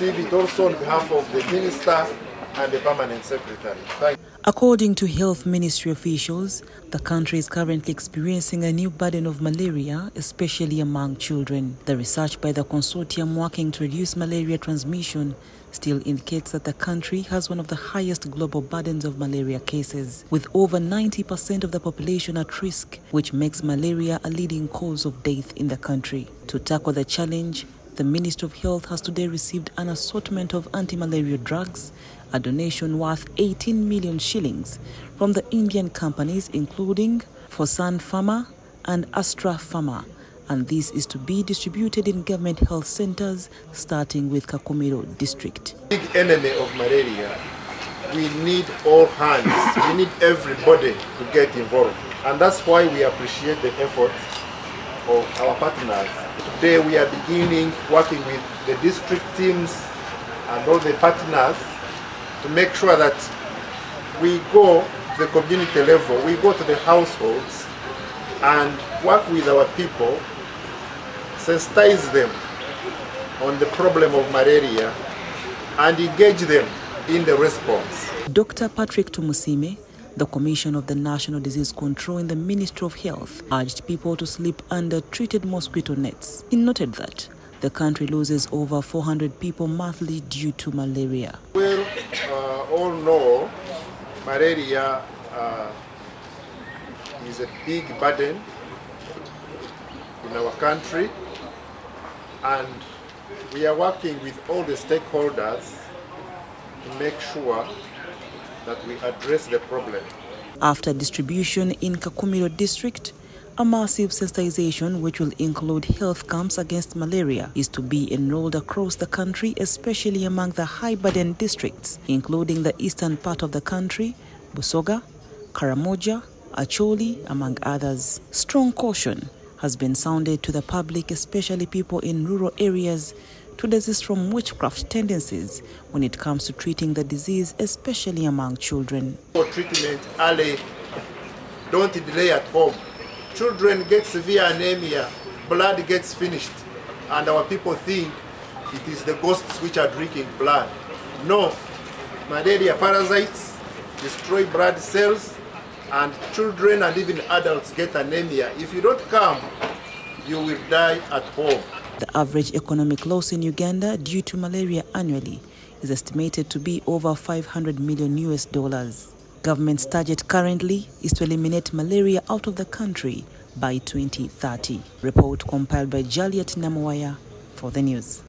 receive it also on behalf of the Minister and the Permanent Secretary. Thank According to health ministry officials, the country is currently experiencing a new burden of malaria, especially among children. The research by the consortium working to reduce malaria transmission still indicates that the country has one of the highest global burdens of malaria cases, with over 90% of the population at risk, which makes malaria a leading cause of death in the country. To tackle the challenge, the Ministry of Health has today received an assortment of anti-malaria drugs, a donation worth 18 million shillings from the Indian companies including Fosun Pharma and Astra Pharma, and this is to be distributed in government health centers starting with Kakumiro district. Big enemy of malaria. We need all hands. We need everybody to get involved. And that's why we appreciate the effort of our partners. Today we are beginning working with the district teams and all the partners to make sure that we go to the community level, we go to the households and work with our people, sensitize them on the problem of malaria and engage them in the response. Dr. Patrick Tumusime, the Commission of the National Disease Control in the Ministry of Health, urged people to sleep under treated mosquito nets. He noted that the country loses over 400 people monthly due to malaria. Well, uh, all know malaria uh, is a big burden in our country and we are working with all the stakeholders to make sure that we address the problem. After distribution in Kakumiro district, a massive sensitization, which will include health camps against malaria, is to be enrolled across the country, especially among the high burden districts, including the eastern part of the country, Busoga, Karamoja, Acholi, among others. Strong caution has been sounded to the public, especially people in rural areas, to desist from witchcraft tendencies when it comes to treating the disease, especially among children. For treatment early, don't delay at home. Children get severe anemia, blood gets finished, and our people think it is the ghosts which are drinking blood. No, malaria parasites destroy blood cells, and children and even adults get anemia. If you don't come, you will die at home. The average economic loss in Uganda due to malaria annually is estimated to be over 500 million US dollars. Government's target currently is to eliminate malaria out of the country by 2030. Report compiled by Jaliet Namwaya for the news.